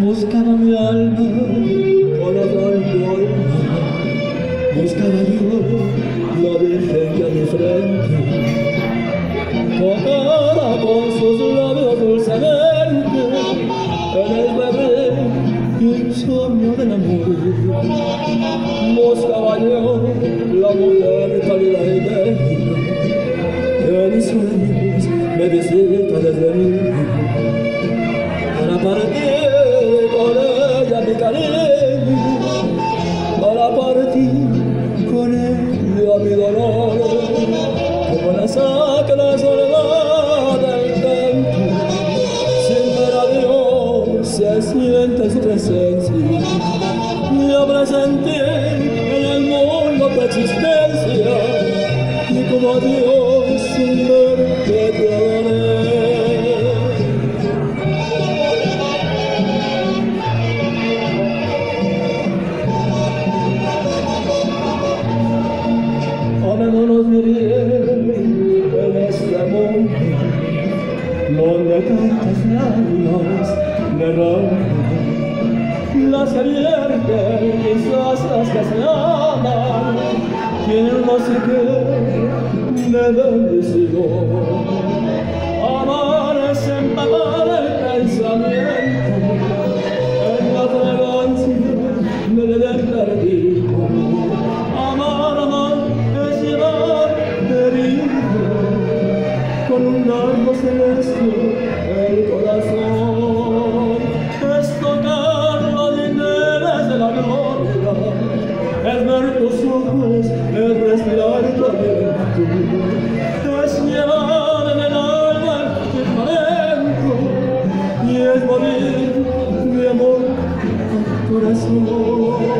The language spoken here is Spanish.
Buscaba mi alma con otro alma, buscaba yo la virgen que a mi frente tocaba con sus labios dulcemente en el bebé insomnio del amor. Buscaba yo me visita desde mí. Para partir con ella mi cariño, para partir con ella mi dolor, como la sacra soledad del campo, sin ver a Dios se siente su presencia, yo presenté en el mundo tu existencia, y como a Dios sin tantas lágrimas derraman las vierten quizás las que se aman. Tienen no sé qué de con un largo celestio el corazón. Es tocar las niveles de la gloria, es ver tus ojos, es respirar tu aliento, es llevar en el alma tu talento y es morir de amor a corazón.